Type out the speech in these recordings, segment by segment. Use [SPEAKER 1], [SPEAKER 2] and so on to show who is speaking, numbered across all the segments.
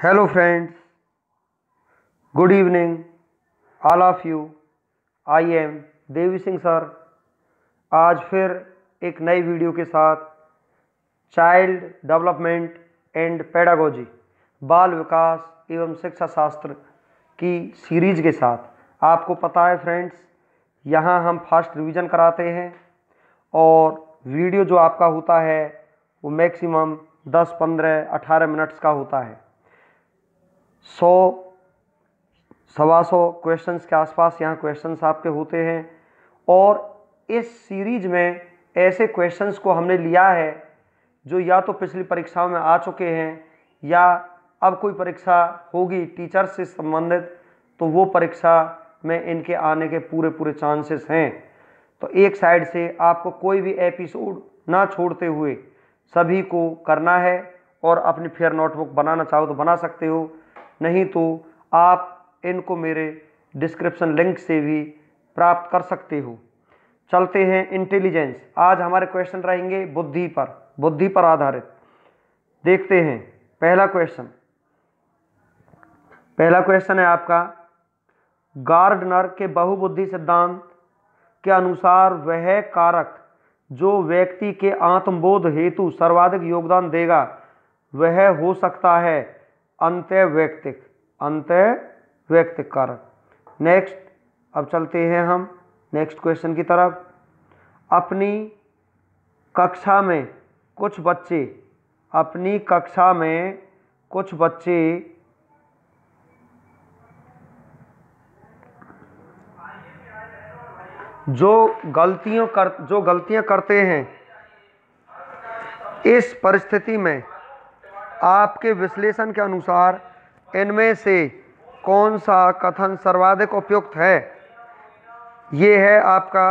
[SPEAKER 1] Hello friends good evening all of you I am Devi Singh sir आज फिर एक नई वीडियो के साथ चाइल्ड डेवलपमेंट एंड पेडागोजी बाल विकास एवं शिक्षा शास्त्र की सीरीज़ के साथ। आपको पता है फ्रेंड्स यहाँ हम फ़र्स्ट रिवीजन कराते हैं और वीडियो जो आपका होता है वो मैक्सिमम 10, 15, 18 मिनट्स का होता है। सौ, सवा सौ क्वेश्चंस के आसपास यहाँ क्वेश्चंस आपके होते हैं। और इस सीरीज़ में ऐसे क्वेश्चंस को हमने लिया है, जो या तो पिछली परीक्षाओं में आ चुके हैं, या अब कोई परीक्षा होगी टीचर से संबंधित तो वो परीक्षा में इनके आने के पूरे पूरे चांसेस हैं। तो एक साइड से आपको कोई भी एपिसोड ना छोड़ते हुए सभी को करना है, और अपनी फेयर नोटबुक बनाना चाहो तो बना सकते हो। नहीं तो आप इनको मेरे डिस्क्रिप्शन लिंक से भी प्राप्त कर सकते हो। चलते हैं इंटेलिजेंस आज हमारे क्वेश्चन रहेंगे बुद्धि पर बुद्धि पर आधारित। देखते हैं, पहला क्वेश्चन पहला क्वेश्चन है आपका गार्डनर के बहुबुद्धि सिद्धांत के अनुसार वह कारक जो व्यक्ति के आत्मबोध हेतु सर्वाधिक योगदान देगा, वह हो सकता है। अंत व्यक्तिक अंत व्यक्तिक कारक नेक्स्ट अब चलते हैं हम नेक्स्ट क्वेश्चन की तरफ़। अपनी कक्षा में कुछ बच्चे, अपनी कक्षा में कुछ बच्चे जो गलतियों कर, जो गलतियाँ करते हैं, इस परिस्थिति में आपके विश्लेषण के अनुसार इनमें से कौन सा कथन सर्वाधिक उपयुक्त है? ये है आपका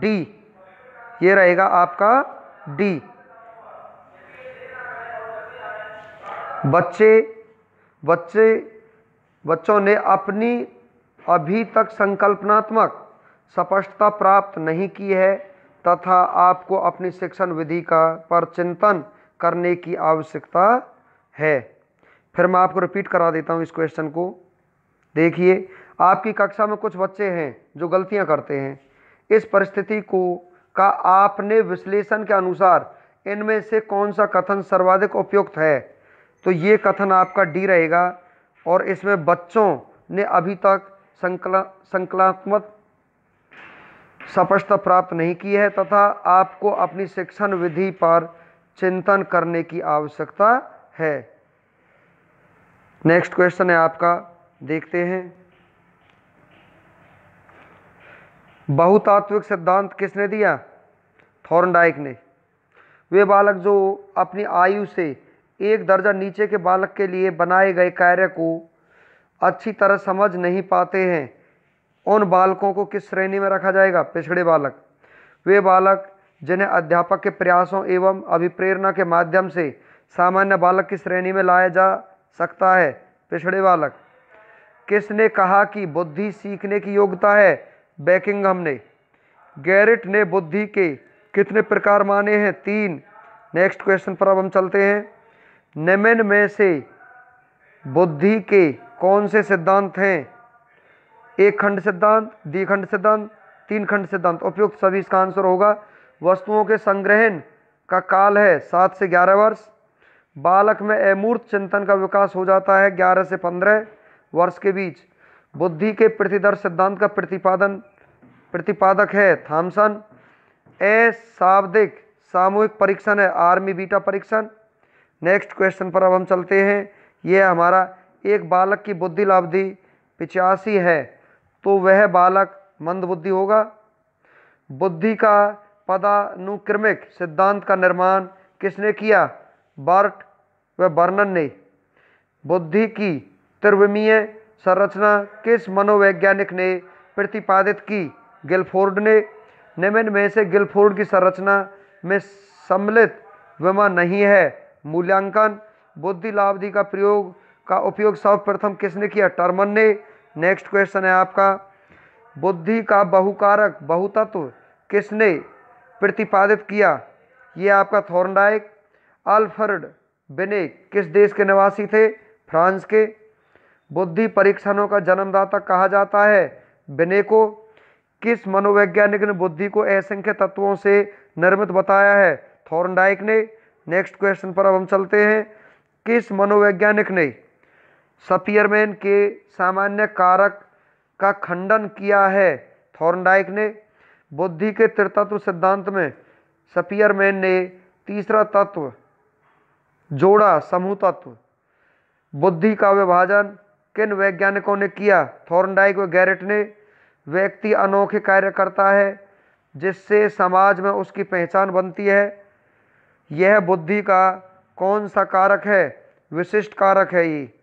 [SPEAKER 1] डी ये रहेगा आपका डी बच्चे बच्चे, बच्चों ने अपनी अभी तक संकल्पनात्मक स्पष्टता प्राप्त नहीं की है तथा आपको अपनी शिक्षण विधि का पर चिंतन करने की आवश्यकता है। फिर मैं आपको रिपीट करा देता हूँ इस क्वेश्चन को। देखिए, आपकी कक्षा में कुछ बच्चे हैं जो गलतियाँ करते हैं। इस परिस्थिति को का आपने विश्लेषण के अनुसार इनमें से कौन सा कथन सर्वाधिक उपयुक्त है? तो ये कथन आपका डी रहेगा और इसमें बच्चों ने अभी तक संकला, संकलात्मक स्पष्टता प्राप्त नहीं की है तथा आपको अपनी शिक्षण विधि पर चिंतन करने की आवश्यकता है। नेक्स्ट क्वेश्चन है आपका, देखते हैं। बहुतात्विक सिद्धांत किसने दिया? थॉर्नडाइक ने। वे बालक जो अपनी आयु से एक दर्जा नीचे के बालक के लिए बनाए गए कार्य को अच्छी तरह समझ नहीं पाते हैं, उन बालकों को किस श्रेणी में रखा जाएगा? पिछड़े बालक। वे बालक जिन्हें अध्यापक के प्रयासों एवं अभिप्रेरणा के माध्यम से सामान्य बालक की श्रेणी में लाया जा सकता है। पिछड़े बालक, किसने कहा कि बुद्धि सीखने की योग्यता है? बैकिंगम ने। गैरिट ने बुद्धि के कितने प्रकार माने हैं? तीन। नेक्स्ट क्वेश्चन पर अब हम चलते हैं। नेमेन में से बुद्धि के कौन से सिद्धांत हैं? एक खंड सिद्धांत द्विखंड सिद्धांत, तीन खंड सिद्धांत। उपयुक्त सभी इसका आंसर होगा। वस्तुओं के संग्रहण का काल है सात से ग्यारह वर्ष। बालक में अमूर्त चिंतन का विकास हो जाता है ग्यारह से पंद्रह वर्ष के बीच। बुद्धि के प्रतिदर्श सिद्धांत का प्रतिपादन, प्रतिपादक है थॉमसन। अशाब्दिक सामूहिक परीक्षण है, आर्मी बीटा परीक्षण। नेक्स्ट क्वेश्चन पर अब हम चलते हैं। यह हमारा एक बालक की बुद्धि लाभधि पिचासी है तो वह बालक मंद बुद्धि होगा। बुद्धि का पदानुक्रमिक सिद्धांत का निर्माण किसने किया? बर्ट व बर्नन ने। बुद्धि की त्रिविमीय संरचना किस मनोवैज्ञानिक ने प्रतिपादित की? गिलफोर्ड ने। निम्न में से गिलफोर्ड की संरचना में सम्मिलित विमा नहीं है। मूल्यांकन। बुद्धि लाभधि का प्रयोग का उपयोग सर्वप्रथम किसने किया? टर्मन ने। नेक्स्ट क्वेश्चन है आपका। बुद्धि का बहुकारक बहुतत्व किसने प्रतिपादित किया। ये आपका थॉर्नडाइक, अल्फर्ड बिने किस देश के निवासी थे? फ्रांस के। बुद्धि परीक्षणों का जन्मदाता कहा जाता है। बिने को किस मनोवैज्ञानिक ने बुद्धि को असंख्य तत्वों से निर्मित बताया है? थॉर्नडाइक ने। नेक्स्ट क्वेश्चन पर अब हम चलते हैं। किस मनोवैज्ञानिक ने सपियरमैन के सामान्य कारक का खंडन किया है? थॉर्नडाइक ने। बुद्धि के त्रितत्व सिद्धांत में सपियरमैन ने तीसरा तत्व जोड़ा समूह तत्व। बुद्धि का विभाजन किन वैज्ञानिकों ने किया? थॉर्नडाइक व गैरेट ने। व्यक्ति अनोखे कार्य करता है, जिससे समाज में उसकी पहचान बनती है। यह बुद्धि का कौन सा कारक है? विशिष्ट कारक है ये।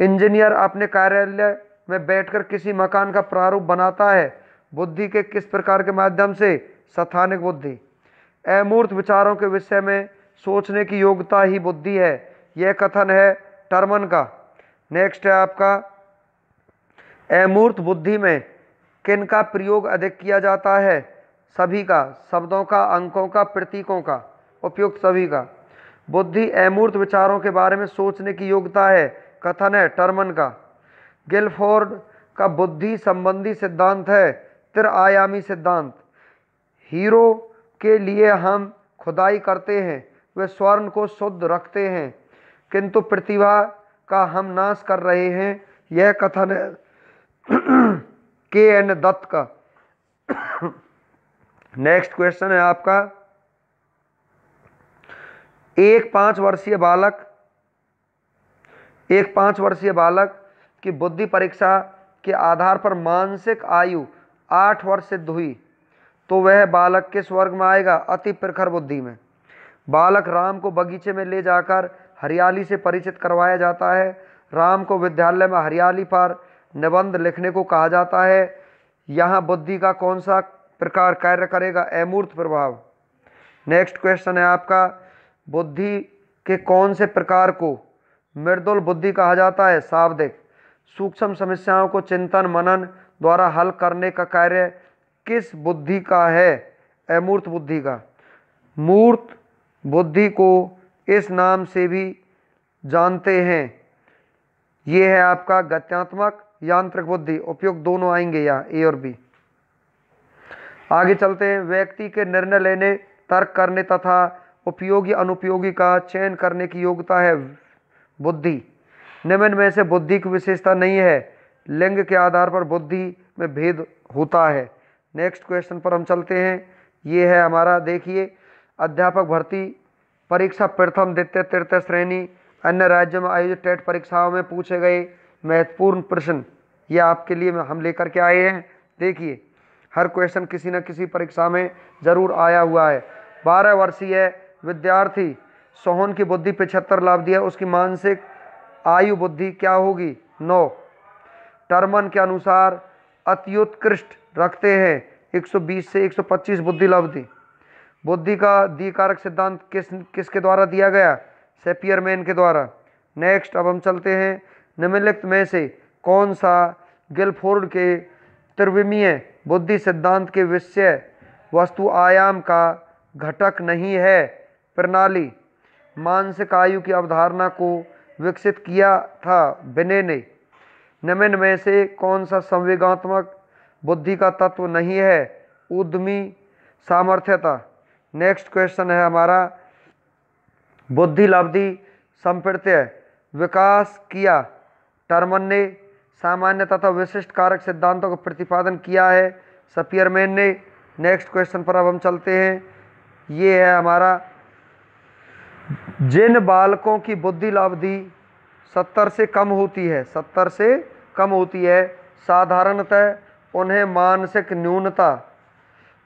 [SPEAKER 1] इंजीनियर अपने कार्यालय में बैठकर किसी मकान का प्रारूप बनाता है। बुद्धि के किस प्रकार के माध्यम से? स्थानिक बुद्धि। अमूर्त विचारों के विषय में सोचने की योग्यता ही बुद्धि है। यह कथन है टर्मन का। नेक्स्ट है आपका, अमूर्त बुद्धि में किन का प्रयोग अधिक किया जाता है? सभी का, शब्दों का, अंकों का, प्रतीकों का, उपयुक्त सभी का। बुद्धि अमूर्त विचारों के बारे में सोचने की योग्यता है। कथन है टर्मन का। गिलफोर्ड का बुद्धि संबंधी सिद्धांत है। त्रिआयामी सिद्धांत। हीरो के लिए हम खुदाई करते हैं, वे स्वर्ण को शुद्ध रखते हैं, किंतु प्रतिभा का हम नाश कर रहे हैं, यह कथन है के एन दत्त का। नेक्स्ट क्वेश्चन है आपका। एक पाँच वर्षीय बालक, एक पाँच वर्षीय बालक की बुद्धि परीक्षा के आधार पर मानसिक आयु आठ वर्ष सिद्ध हुई तो वह बालक किस वर्ग में आएगा? अति प्रखर बुद्धि में। बालक राम को बगीचे में ले जाकर हरियाली से परिचित करवाया जाता है। राम को विद्यालय में हरियाली पर निबंध लिखने को कहा जाता है। यहाँ बुद्धि का कौन सा प्रकार कार्य करेगा? अमूर्त प्रभाव। नेक्स्ट क्वेश्चन है आपका। बुद्धि के कौन से प्रकार को मृदुल बुद्धि कहा जाता है? शाब्दिक सूक्ष्म समस्याओं को चिंतन, मनन द्वारा हल करने का कार्य किस बुद्धि का है? अमूर्त बुद्धि का। मूर्त बुद्धि को इस नाम से भी जानते हैं। ये है आपका गत्यात्मक यांत्रिक बुद्धि। उपयुक्त दोनों आएँगे यहाँ, ए और बी। आगे चलते हैं। व्यक्ति के निर्णय लेने, तर्क करने तथा उपयोगी अनुपयोगी का चयन करने की योग्यता है बुद्धि। निम्न में से बुद्धि की विशेषता नहीं है। लिंग के आधार पर बुद्धि में भेद होता है। नेक्स्ट क्वेश्चन पर हम चलते हैं। ये है हमारा, देखिए, अध्यापक भर्ती परीक्षा प्रथम, द्वितीय, तृतीय श्रेणी, अन्य राज्यों में आयोजित टेट परीक्षाओं में पूछे गए महत्वपूर्ण प्रश्न। ये आपके लिए हम लेकर के आए हैं। देखिए, हर क्वेश्चन किसी न किसी परीक्षा में ज़रूर आया हुआ है। बारह वर्षीय विद्यार्थी, सोहन की बुद्धि पिछहत्तर लाभ दिया उसकी मानसिक आयु बुद्धि क्या होगी? नौ। टर्मन के अनुसार अत्युत्कृष्ट रखते हैं। 120 से 125 बुद्धि लब्धि बुद्धि का दिकारक सिद्धांत किस, किसके द्वारा दिया गया? सेपियरमैन के द्वारा। नेक्स्ट, अब हम चलते हैं निम्नलिखित में से। कौन सा गिलफोर्ड के त्रिविमीय बुद्धि सिद्धांत के विषय वस्तु आयाम का घटक नहीं है? प्रणाली। मानसिक आयु की अवधारणा को विकसित किया था बिने ने। निम्न में से कौन सा संवेगात्मक बुद्धि का तत्व नहीं है? उद्यमी सामर्थ्यता। नेक्स्ट क्वेश्चन है हमारा। बुद्धि लब्धि संप्रत्य विकास किया। टर्मन ने सामान्य तथा विशिष्ट कारक सिद्धांतों का प्रतिपादन किया है सपियरमैन ने। नेक्स्ट क्वेश्चन पर अब हम चलते हैं। ये है हमारा। जिन बालकों की बुद्धि लाभधि सत्तर से कम होती है। सत्तर से कम होती है। साधारणतः उन्हें मानसिक न्यूनता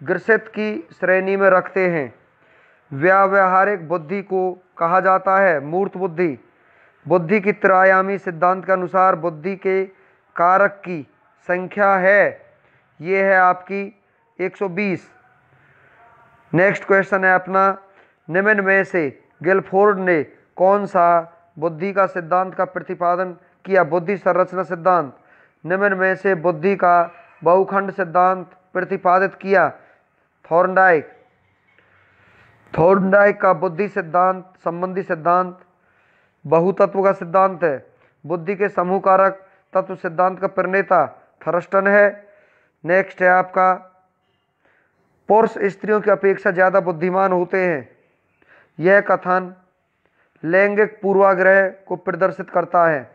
[SPEAKER 1] ग्रसित की श्रेणी में रखते हैं। व्यावहारिक बुद्धि को कहा जाता है मूर्त बुद्धि। बुद्धि की त्रायामी सिद्धांत के अनुसार बुद्धि के कारक की संख्या है। ये है आपकी 120 नेक्स्ट क्वेश्चन है अपना। निम्न में से गिलफोर्ड ने कौन सा बुद्धि का सिद्धांत का प्रतिपादन किया, बुद्धि संरचना सिद्धांत। निम्न में से बुद्धि का बहुखंड सिद्धांत प्रतिपादित किया, थॉर्नडाइक। थॉर्नडाइक का बुद्धि सिद्धांत, संबंधी सिद्धांत, बहुतत्व का सिद्धांत है। बुद्धि के समूह कारक तत्व सिद्धांत का प्रणेता थरस्टन है। नेक्स्ट है आपका, पुरुष स्त्रियों की अपेक्षा ज़्यादा बुद्धिमान होते हैं। यह कथन लैंगिक पूर्वाग्रह को प्रदर्शित करता है।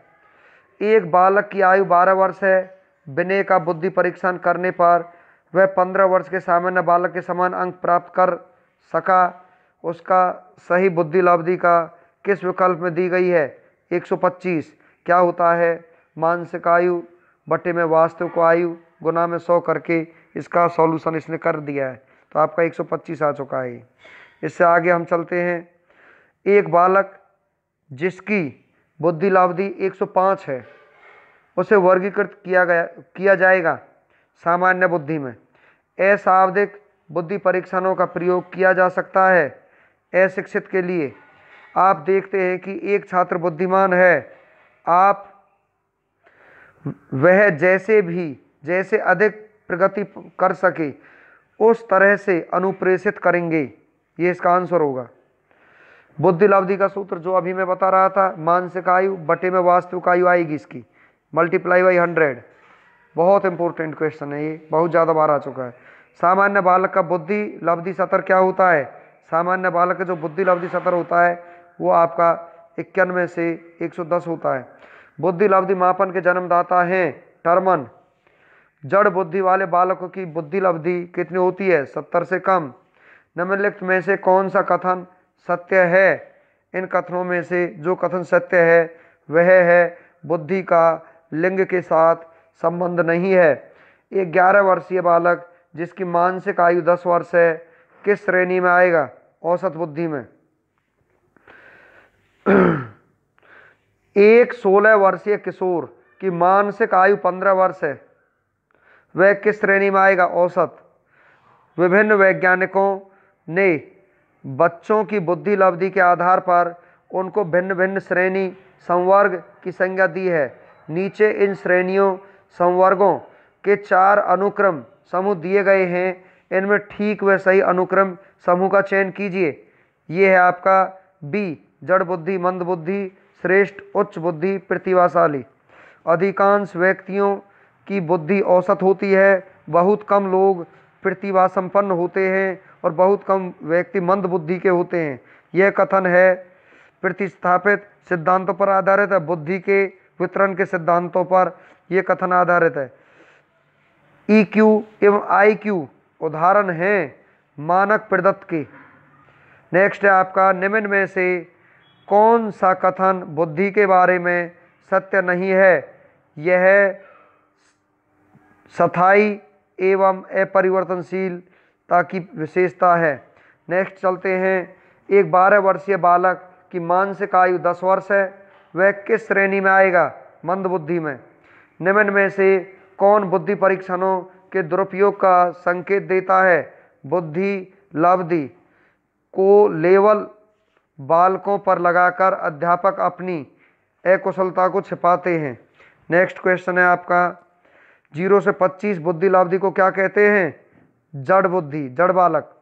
[SPEAKER 1] एक बालक की आयु 12 वर्ष है। विनय का बुद्धि परीक्षण करने पर वह 15 वर्ष के सामान्य बालक के समान अंक प्राप्त कर सका। उसका सही बुद्धि लब्धि का किस विकल्प में दी गई है? 125 क्या होता है? मानसिक आयु, बटे में वास्तविक आयु, गुना में सौ करके इसका सॉल्यूशन इसने कर दिया है। तो आपका 125 आ चुका है। इससे आगे हम चलते हैं। एक बालक जिसकी बुद्धि लाभदी 105 है, उसे वर्गीकृत किया गया, किया जाएगा सामान्य बुद्धि में। अशाब्दिक बुद्धि परीक्षणों का प्रयोग किया जा सकता है अशिक्षित के लिए। आप देखते हैं कि एक छात्र बुद्धिमान है। आप वह जैसे भी, जैसे अधिक प्रगति कर सके, उस तरह से अनुप्रेषित करेंगे। ये इसका आंसर होगा। बुद्धि लब्धि का सूत्र जो अभी मैं बता रहा था मानसिक आयु, बटे में वास्तविक आयु आएगी इसकी। मल्टीप्लाई बाई हंड्रेड बहुत इंपॉर्टेंट क्वेश्चन है ये, बहुत ज़्यादा बार आ चुका है। सामान्य बालक का बुद्धि लब्धि सतर क्या होता है? सामान्य बालक का जो बुद्धि लब्धि सतर होता है, वो आपका इक्यानवे से 110 होता है। बुद्धि लब्धि मापन के जन्मदाता हैं, टर्मन। जड़ बुद्धि वाले बालकों की बुद्धि लब्धि कितनी होती है? सत्तर से कम। निम्नलिखित में से कौन सा कथन सत्य है। इन कथनों में से जो कथन सत्य है, वह है बुद्धि का लिंग के साथ संबंध नहीं है। एक ग्यारह वर्षीय बालक, जिसकी मानसिक आयु दस वर्ष है, किस श्रेणी में आएगा औसत बुद्धि में? एक सोलह वर्षीय किशोर की मानसिक आयु पंद्रह वर्ष है। वह किस श्रेणी में आएगा औसत? विभिन्न वैज्ञानिकों ने बच्चों की बुद्धि लब्धि के आधार पर उनको भिन्न भिन्न श्रेणी संवर्ग की संज्ञा दी है। नीचे इन श्रेणियों संवर्गों के चार अनुक्रम समूह दिए गए हैं। इनमें ठीक व सही अनुक्रम समूह का चयन कीजिए। ये है आपका बी जड़ बुद्धि, मंद बुद्धि, श्रेष्ठ, उच्च बुद्धि, प्रतिभाशाली। अधिकांश व्यक्तियों की बुद्धि औसत होती है। बहुत कम लोग प्रतिभा संपन्न होते हैं। और बहुत कम व्यक्ति मंद बुद्धि के होते हैं। यह कथन है, प्रतिस्थापित सिद्धांतों पर आधारित है। बुद्धि के वितरण के सिद्धांतों पर यह कथन आधारित है। ई क्यू एवं आई क्यू उदाहरण हैं मानक प्रदत्त के। नेक्स्ट है आपका निम्न में से, कौन सा कथन बुद्धि के बारे में सत्य नहीं है? यह सथाई एवं अपरिवर्तनशीलता की विशेषता है। नेक्स्ट चलते हैं। एक बारह वर्षीय बालक की मानसिक आयु दस वर्ष है। वह किस श्रेणी में आएगा? मंद बुद्धि में। निम्न में से कौन बुद्धि परीक्षणों के दुरुपयोग का संकेत देता है? बुद्धि, लब्धि को लेवल बालकों पर लगाकर अध्यापक अपनी अकुशलता को छिपाते हैं। नेक्स्ट क्वेश्चन है आपका। ज़ीरो से पच्चीस बुद्धि लाभधि को क्या कहते हैं? जड़ बुद्धि, जड़ बालक।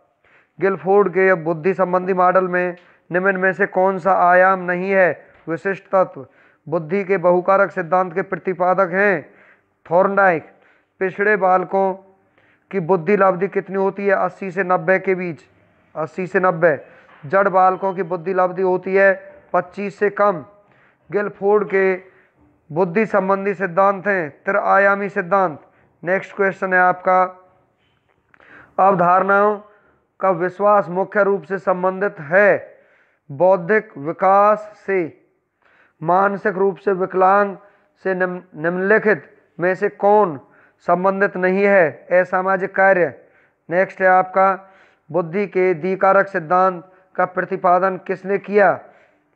[SPEAKER 1] गिलफोर्ड के बुद्धि संबंधी मॉडल में निम्न में से कौन सा आयाम नहीं है? विशिष्ट तत्व। बुद्धि के बहुकारक सिद्धांत के प्रतिपादक हैं थॉर्नडाइक। पिछड़े बालकों की बुद्धि लाभधि कितनी होती है? 80 से 90 के बीच। 80 से 90 जड़ बालकों की बुद्धि लाभधि होती है 25 से कम। गिलफोर्ड के बुद्धि संबंधी सिद्धांत हैं त्रिआयामी सिद्धांत। नेक्स्ट क्वेश्चन है आपका। अवधारणाओं का विश्वास मुख्य रूप से संबंधित है। बौद्धिक विकास से, मानसिक रूप से विकलांग से निम्नलिखित में से कौन संबंधित नहीं है? असामाजिक कार्य। नेक्स्ट है आपका, बुद्धि के दिकारक सिद्धांत का प्रतिपादन किसने किया?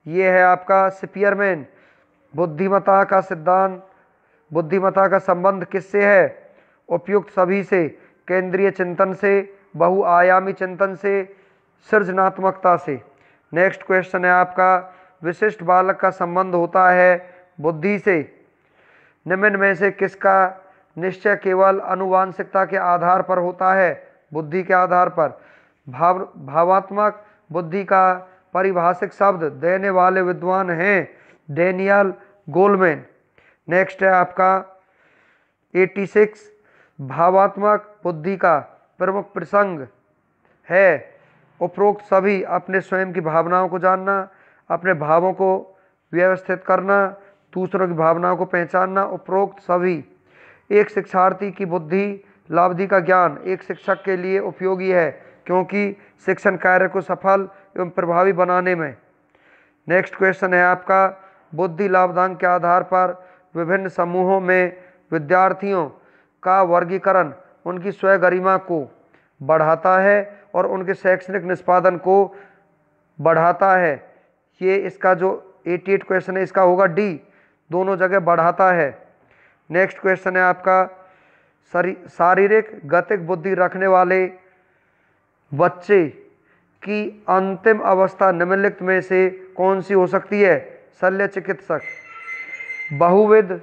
[SPEAKER 1] ये है आपका स्पियरमैन। बुद्धिमता का सिद्धांत बुद्धिमता का संबंध किससे है? उपयुक्त सभी से। केंद्रीय चिंतन से, बहुआयामी चिंतन से, सृजनात्मकता से। नेक्स्ट क्वेश्चन है आपका, विशिष्ट बालक का संबंध होता है बुद्धि से। निम्न में से किसका निश्चय केवल अनुवांशिकता के आधार पर होता है? बुद्धि के आधार पर। भाव, भावात्मक बुद्धि का परिभाषिक शब्द देने वाले विद्वान हैं डेनियल गोलमैन। नेक्स्ट है आपका 86 भावात्मक बुद्धि का प्रमुख प्रसंग है। उपरोक्त सभी अपने स्वयं की भावनाओं को जानना, अपने भावों को व्यवस्थित करना, दूसरों की भावनाओं को पहचानना, उपरोक्त सभी। एक शिक्षार्थी की बुद्धि लाभधि का ज्ञान एक शिक्षक के लिए उपयोगी है, क्योंकि शिक्षण कार्य को सफल एवं प्रभावी बनाने में। नेक्स्ट क्वेश्चन है आपका, बुद्धि लाभदान के आधार पर विभिन्न समूहों में विद्यार्थियों का वर्गीकरण उनकी स्वय गरिमा को बढ़ाता है और उनके शैक्षणिक निष्पादन को बढ़ाता है। ये इसका जो 88 क्वेश्चन है, इसका होगा डी दोनों जगह बढ़ाता है। नेक्स्ट क्वेश्चन है आपका शारीरिक गतिक बुद्धि रखने वाले बच्चे की अंतिम अवस्था निम्नलिखित में से कौन सी हो सकती है? शल्य चिकित्सक, बहुविध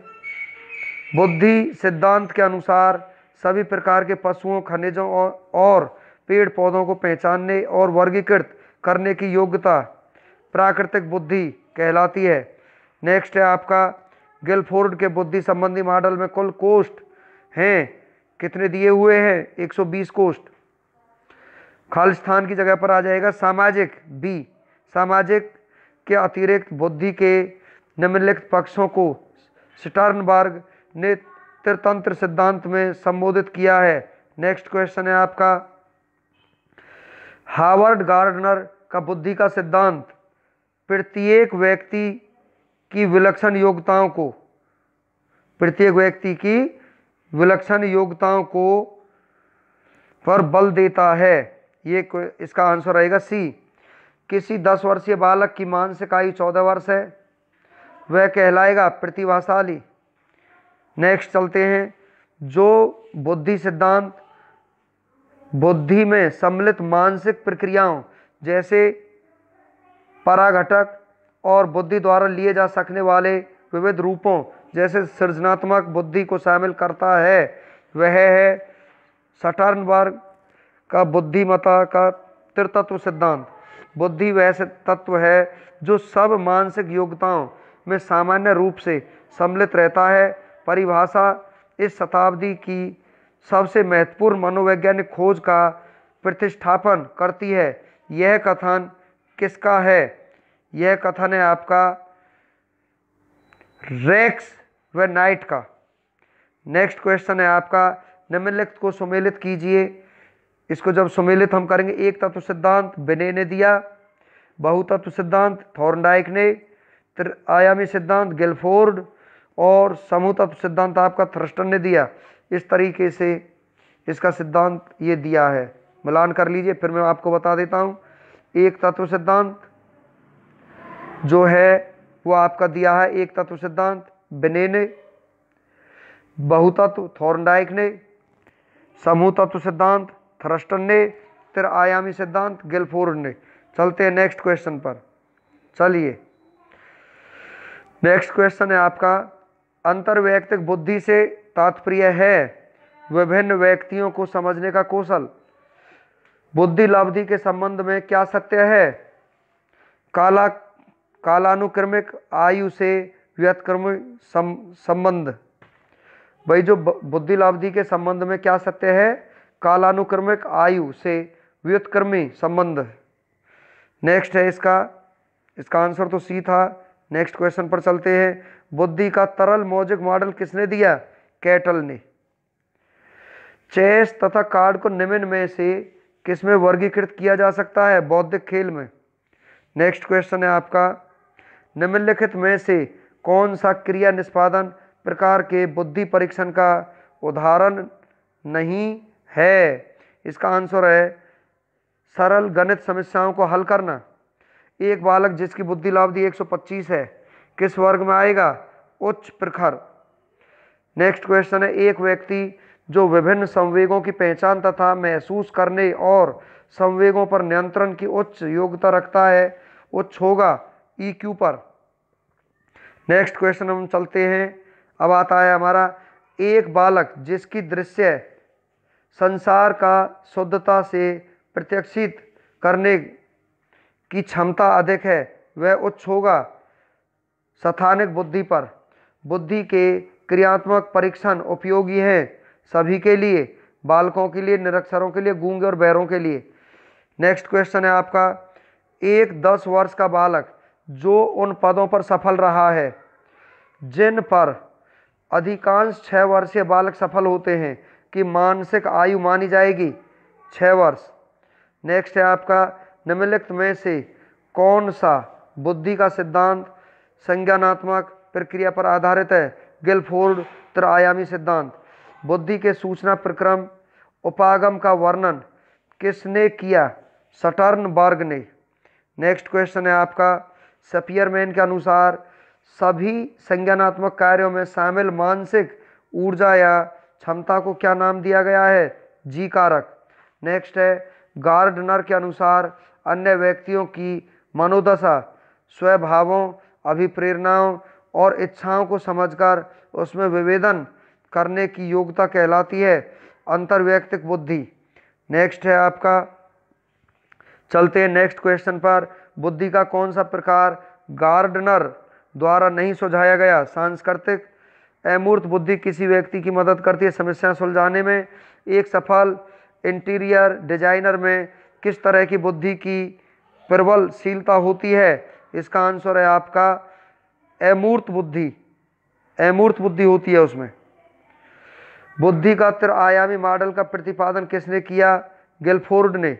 [SPEAKER 1] बुद्धि सिद्धांत के अनुसार सभी प्रकार के पशुओं, खनिजों और पेड़ पौधों को पहचानने और वर्गीकृत करने की योग्यता प्राकृतिक बुद्धि कहलाती है। नेक्स्ट है आपका, गिलफोर्ड के बुद्धि संबंधी मॉडल में कुल कोष्ट हैं। कितने दिए हुए हैं? 120 कोष्ट खालिस्तान की जगह पर आ जाएगा, सामाजिक बी सामाजिक के अतिरिक्त बुद्धि के निम्नलिखित पक्षों को स्टर्नबर्ग ने सिद्धांत में संबोधित किया है। नेक्स्ट क्वेश्चन है आपका। हार्वर्ड गार्डनर का बुद्धि का सिद्धांत, प्रत्येक व्यक्ति की विलक्षण योग्यताओं को, प्रत्येक व्यक्ति की विलक्षण योग्यताओं को पर बल देता है। ये इसका आंसर रहेगा सी किसी दस वर्षीय बालक की मानसिक आयु चौदह वर्ष है। वह कहलाएगा प्रतिभाशाली। नेक्स्ट चलते हैं। जो बुद्धि सिद्धांत, बुद्धि में सम्मिलित मानसिक प्रक्रियाओं जैसे पराघटक और बुद्धि द्वारा लिए जा सकने वाले विविध रूपों जैसे सृजनात्मक बुद्धि को शामिल करता है, वह है सटर्नबर्ग का बुद्धिमता का त्रितत्व सिद्धांत। बुद्धि वह तत्व है जो सब मानसिक योग्यताओं में सामान्य रूप से सम्मिलित रहता है परिभाषा इस शताब्दी की सबसे महत्वपूर्ण मनोवैज्ञानिक खोज का प्रतिष्ठापन करती है। यह कथन किसका है? यह कथन है आपका रेक्स व नाइट का। नेक्स्ट क्वेश्चन है आपका, निम्नलिखित को सुमेलित कीजिए। इसको जब सुमेलित हम करेंगे, एक तत्व सिद्धांत बिने ने दिया, बहुतत्व सिद्धांत थॉर्नडाइक ने आयामी सिद्धांत गिलफोर्ड और समूह तत्व सिद्धांत आपका थ्रस्टन ने दिया। इस तरीके से इसका सिद्धांत ये दिया है। मिलान कर लीजिए, फिर मैं आपको बता देता हूँ। एक तत्व सिद्धांत जो है, वो आपका दिया है एक तत्व सिद्धांत। बिने ने, बहुतत्व थॉर्नडाइक ने, समूह तत्व सिद्धांत थ्रस्टन ने तिर आयामी सिद्धांत गिलफोर्ड ने। चलते हैं नेक्स्ट क्वेश्चन पर। चलिए, नेक्स्ट क्वेश्चन है आपका अंतर्वैयक्तिक बुद्धि से तात्पर्य है विभिन्न व्यक्तियों को समझने का कौशल। बुद्धि लब्धि के संबंध में क्या सत्य है? काला, कालानुक्रमिक आयु से व्युत्क्रमिक संबंध। भाई, जो बुद्धि लाभधि के संबंध में क्या सत्य है? कालानुक्रमिक आयु से व्युत्क्रमी संबंध। नेक्स्ट है इसका इसका आंसर तो सी था। नेक्स्ट क्वेश्चन पर चलते हैं। बुद्धि का तरल मौजिक मॉडल किसने दिया? कैटल ने। चेस तथा कार्ड को निम्न में से किसमें वर्गीकृत किया जा सकता है? बौद्धिक खेल में। नेक्स्ट क्वेश्चन है आपका। निम्नलिखित में से कौन सा क्रिया निष्पादन प्रकार के बुद्धि परीक्षण का उदाहरण नहीं है? इसका आंसर है, सरल गणित समस्याओं को हल करना। एक बालक जिसकी बुद्धि लाभदी 125 है। किस वर्ग में आएगा? उच्च प्रखर। नेक्स्ट क्वेश्चन है, एक व्यक्ति जो विभिन्न संवेगों की पहचान तथा महसूस करने और संवेगों पर नियंत्रण की उच्च योग्यता रखता है, उच्च होगा ई क्यू पर। नेक्स्ट क्वेश्चन हम चलते हैं। अब आता है हमारा एक बालक जिसकी दृश्य संसार का शुद्धता से प्रत्यक्षित करने की क्षमता अधिक है, वह उच्च होगा स्थानिक बुद्धि पर। बुद्धि के क्रियात्मक परीक्षण उपयोगी हैं सभी के लिए, बालकों के लिए, निरक्षरों के लिए, गूँगे और बैरों के लिए। नेक्स्ट क्वेश्चन है आपका। एक दस वर्ष का बालक जो उन पदों पर सफल रहा है, जिन पर अधिकांश छः वर्षीय बालक सफल होते हैं कि मानसिक आयु मानी जाएगी छः वर्ष। नेक्स्ट है आपका, निम्नलिखित में से कौन सा बुद्धि का सिद्धांत संज्ञानात्मक प्रक्रिया पर आधारित है। गिलफोर्ड त्रिआयामी सिद्धांत। बुद्धि के सूचना प्रक्रम, उपागम का वर्णन किसने किया? सटर्नबर्ग ने। नेक्स्ट क्वेश्चन है आपका। सपियरमैन के अनुसार सभी संज्ञानात्मक कार्यों में शामिल मानसिक ऊर्जा या क्षमता को क्या नाम दिया गया है? जी कारक। नेक्स्ट है, गार्डनर के अनुसार अन्य व्यक्तियों की मनोदशा, स्वभावों अभिप्रेरणाओं और इच्छाओं को समझकर उसमें विवेदन करने की योग्यता कहलाती है। अंतर्व्यक्तिक बुद्धि। नेक्स्ट है आपका। चलते हैं नेक्स्ट क्वेश्चन पर। बुद्धि का कौन सा प्रकार गार्डनर द्वारा नहीं सुझाया गया? सांस्कृतिक। अमूर्त बुद्धि किसी व्यक्ति की मदद करती है समस्या सुलझाने में। एक सफल इंटीरियर डिज़ाइनर में किस तरह की बुद्धि की प्रबलशीलता होती है? इसका आंसर है आपका, अमूर्त बुद्धि। अमूर्त बुद्धि होती है उसमें। बुद्धि का त्रिआयामी मॉडल का प्रतिपादन किसने किया? गिलफोर्ड ने।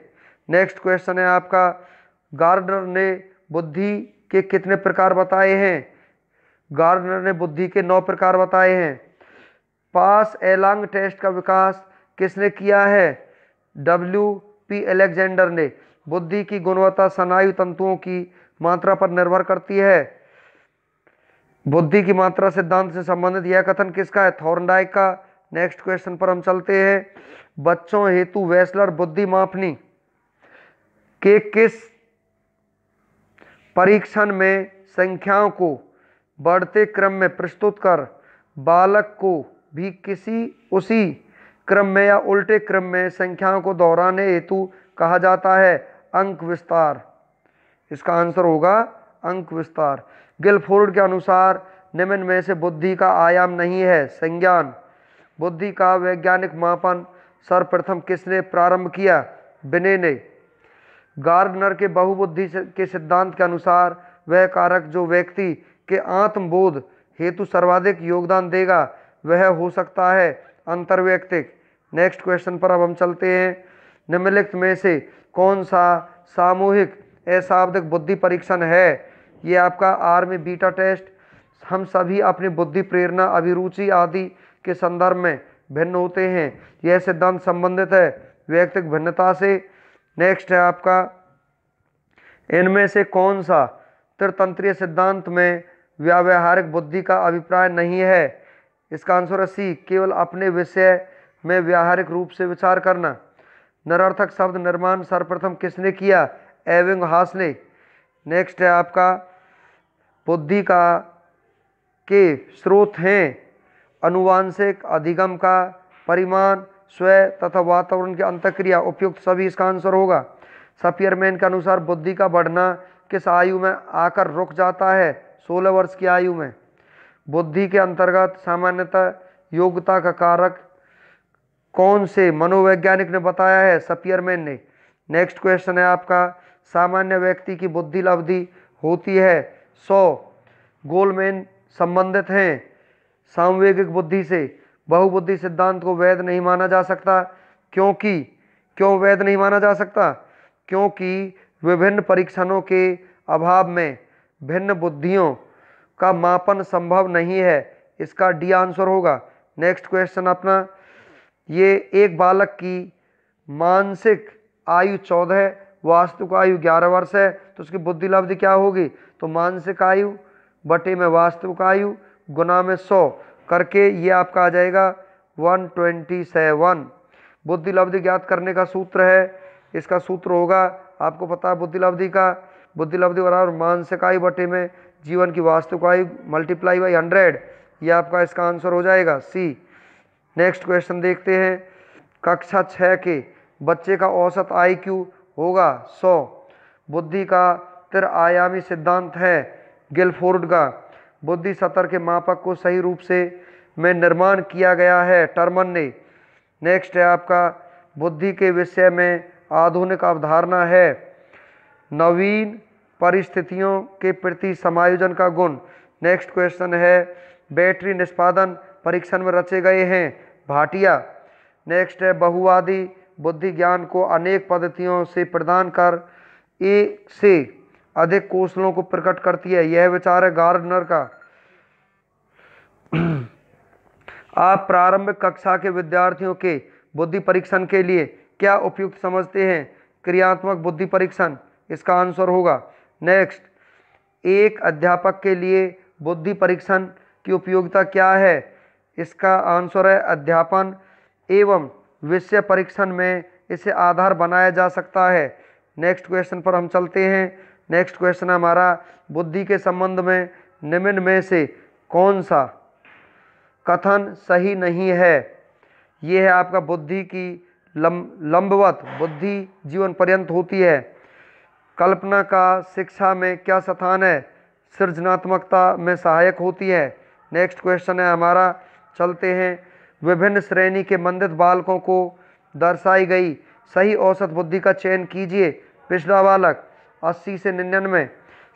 [SPEAKER 1] नेक्स्ट क्वेश्चन है आपका, गार्डनर ने बुद्धि के कितने प्रकार बताए हैं? गार्डनर ने बुद्धि के नौ प्रकार बताए हैं। पास एलांग टेस्ट का विकास किसने किया है? डब्ल्यू पी एलेक्जेंडर ने। बुद्धि की गुणवत्ता, स्नायु तंतुओं की मात्रा पर निर्भर करती है। बुद्धि की मात्रा सिद्धांत से संबंधित यह कथन किसका है? थॉर्नडाइक का। नेक्स्ट क्वेश्चन पर हम चलते हैं। बच्चों, हेतु, वेस्लर, बुद्धि, मापनी के किस परीक्षण में संख्याओं को बढ़ते क्रम में प्रस्तुत कर बालक को भी किसी उसी क्रम में या उल्टे क्रम में संख्याओं को दोहराने हेतु कहा जाता है? अंक विस्तार। इसका आंसर होगा अंक विस्तार। गिलफोर्ड के अनुसार, निम्न में से बुद्धि का आयाम नहीं है, संज्ञान। बुद्धि का वैज्ञानिक मापन सर्वप्रथम किसने प्रारंभ किया? बिने ने। गार्डनर के बहुबुद्धि के सिद्धांत के अनुसार, वह कारक जो व्यक्ति के आत्मबोध हेतु सर्वाधिक योगदान देगा, वह हो सकता है अंतर्व्यक्तिक। नेक्स्ट क्वेश्चन पर अब हम चलते हैं। निम्नलिखित में से कौन सा सामूहिक अशाब्दिक बुद्धि परीक्षण है। ये आपका आर में बीटा टेस्ट। हम सभी अपनी बुद्धि प्रेरणा, अभिरुचि आदि के संदर्भ में भिन्न होते हैं। यह सिद्धांत संबंधित है व्यक्तिक भिन्नता से। नेक्स्ट है आपका, इनमें से कौन सा त्रितंत्रीय सिद्धांत में व्यावहारिक बुद्धि का अभिप्राय नहीं है? इसका आंसर है सी केवल अपने विषय में व्यावहारिक रूप से विचार करना। निरर्थक शब्द निर्माण सर्वप्रथम किसने किया? एविंग हासले। नेक्स्ट है आपका, बुद्धि का, के स्रोत हैं। अनुवांशिक अधिगम का परिमाण, स्व तथा वातावरण की अंतक्रिया उपयुक्त सभी इसका आंसर होगा। सफियरमैन के अनुसार बुद्धि का बढ़ना किस आयु में आकर रुक जाता है? सोलह वर्ष की आयु में। बुद्धि के अंतर्गत सामान्यतः योग्यता का कारक कौन से? मनोवैज्ञानिक ने बताया है सपियरमैन ने। नेक्स्ट क्वेश्चन है आपका सामान्य व्यक्ति की बुद्धि लब्धि होती है। सौ गोलमैन संबंधित हैं। सामवेगिक बुद्धि से बहुबुद्धि सिद्धांत को वैध नहीं माना जा सकता। क्योंकि, क्यों वैध नहीं माना जा सकता? क्योंकि विभिन्न परीक्षणों के अभाव में भिन्न बुद्धियों का मापन संभव नहीं है। इसका डी आंसर होगा। नेक्स्ट क्वेश्चन अपना। ये एक बालक की मानसिक आयु चौदह वास्तविक आयु ग्यारह वर्ष है तो उसकी बुद्धि लब्धि क्या होगी? तो मानसिक आयु बटे में वास्तु का आयु गुना में सौ। करके ये आपका आ जाएगा वन ट्वेंटी सेवन। बुद्धि लब्धि ज्ञात करने का सूत्र है, इसका सूत्र होगा, आपको पता है बुद्धि लब्धि का। बुद्धि लब्धि बराबर मानसिक आयु बटे में जीवन की वास्तविक आयु मल्टीप्लाई बाई हंड्रेड ये आपका इसका आंसर हो जाएगा सी नेक्स्ट क्वेश्चन देखते हैं। कक्षा छः के बच्चे का औसत आई क्यू होगा। सौ, बुद्धि का तिर आयामी सिद्धांत है गिलफोर्ड का। बुद्धि सतर के मापक को सही रूप से में निर्माण किया गया है टर्मन ने। नेक्स्ट है आपका, बुद्धि के विषय में आधुनिक अवधारणा है। नवीन परिस्थितियों के प्रति समायोजन का गुण। नेक्स्ट क्वेश्चन है, बैटरी निष्पादन परीक्षण में रचे गए हैं। भाटिया। नेक्स्ट है, बहुवादी बुद्धि ज्ञान को अनेक पद्धतियों से प्रदान कर एक से अधिक कौशलों को प्रकट करती है। यह विचार है गार्डनर का। आप प्रारंभिक कक्षा के विद्यार्थियों के बुद्धि परीक्षण के लिए क्या उपयुक्त समझते हैं? क्रियात्मक बुद्धि परीक्षण, इसका आंसर होगा। नेक्स्ट, एक अध्यापक के लिए बुद्धि परीक्षण की उपयोगिता क्या है? इसका आंसर है अध्यापन एवं विषय परीक्षण में इसे आधार बनाया जा सकता है। नेक्स्ट क्वेश्चन पर हम चलते हैं। नेक्स्ट क्वेश्चन हमारा, बुद्धि के संबंध में निम्न में से कौन सा कथन सही नहीं है? ये है आपका बुद्धि की लम लंबवत, बुद्धि जीवन पर्यंत होती है। कल्पना का शिक्षा में क्या स्थान है? सृजनात्मकता में सहायक होती है। नेक्स्ट क्वेश्चन है हमारा, चलते हैं। विभिन्न श्रेणी के मंदित बालकों को दर्शाई गई। सही औसत बुद्धि का चयन कीजिए पिछड़ा बालक 80 से निन्यानवे।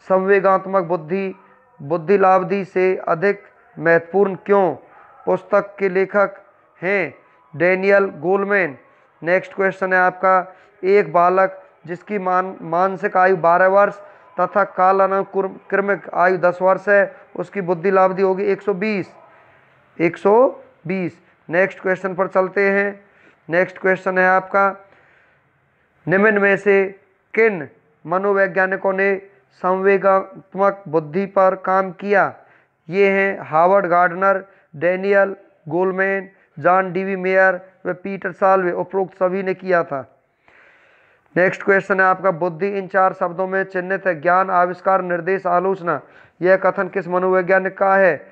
[SPEAKER 1] संवेगात्मक बुद्धि बुद्धि लाभधि से अधिक महत्वपूर्ण क्यों? पुस्तक के लेखक हैं डेनियल गोलमैन। नेक्स्ट क्वेश्चन है आपका। एक बालक जिसकी मान, मानसिक आयु 12 वर्ष तथा कालानुक्रमिक आयु 10 वर्ष है, उसकी बुद्धि लाभधि होगी 120 120 नेक्स्ट क्वेश्चन पर चलते हैं। नेक्स्ट क्वेश्चन है आपका, निम्न में से किन मनोवैज्ञानिकों ने संवेगात्मक बुद्धि पर काम किया? ये हैं Howard Gardner, Daniel Goleman, John Dewey Mayer व पीटर साल्वे, उपरोक्त सभी ने किया था। नेक्स्ट क्वेश्चन है आपका, बुद्धि इन चार शब्दों में चिन्हित है। ज्ञान, आविष्कार, निर्देश, आलोचना, यह कथन किस मनोवैज्ञानिक का है?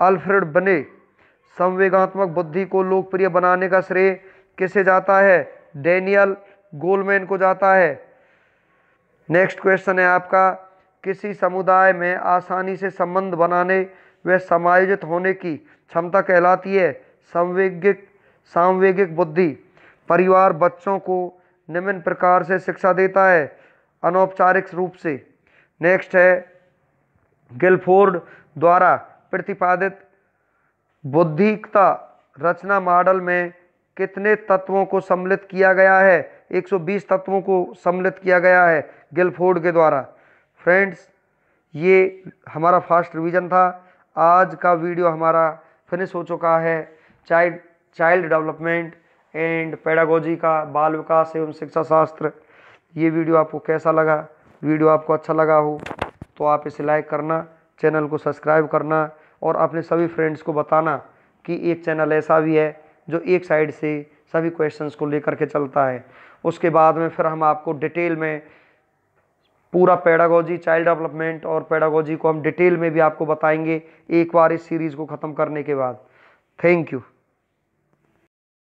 [SPEAKER 1] अल्फ्रेड बने संवेगात्मक बुद्धि को लोकप्रिय बनाने का श्रेय किसे जाता है? डेनियल गोलमैन को जाता है। नेक्स्ट क्वेश्चन है आपका, किसी समुदाय में आसानी से संबंध बनाने व समायोजित होने की क्षमता कहलाती है? संवेगिक सांवेगिक बुद्धि। परिवार बच्चों को निम्न प्रकार से शिक्षा देता है, अनौपचारिक रूप से। नेक्स्ट है, गिलफोर्ड द्वारा प्रतिपादित बुद्धिकता रचना मॉडल में कितने तत्वों को सम्मिलित किया गया है? 120 तत्वों को सम्मिलित किया गया है गिलफोर्ड के द्वारा। फ्रेंड्स, ये हमारा फास्ट रिवीजन था। आज का वीडियो हमारा फिनिश हो चुका है। Child child development and pedagogy का बाल विकास एवं शिक्षा शास्त्र। ये वीडियो आपको कैसा लगा? वीडियो आपको अच्छा लगा हो तो आप इसे लाइक करना, चैनल को सब्सक्राइब करना और अपने सभी फ्रेंड्स को बताना कि एक चैनल ऐसा भी है जो एक साइड से सभी क्वेश्चंस को लेकर के चलता है। उसके बाद में फिर हम आपको डिटेल में पूरा पैडागोजी चाइल्ड डेवलपमेंट और पेडागोजी को हम डिटेल में भी आपको बताएँगे एक बार इस सीरीज़ को ख़त्म करने के बाद। Thank you